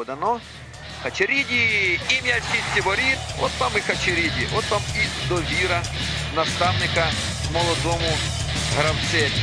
водонос. Хачеріді ім'я м'яч в воріт. От вам і Хачеріді, от вам і довіра наставника молодому гравцеві.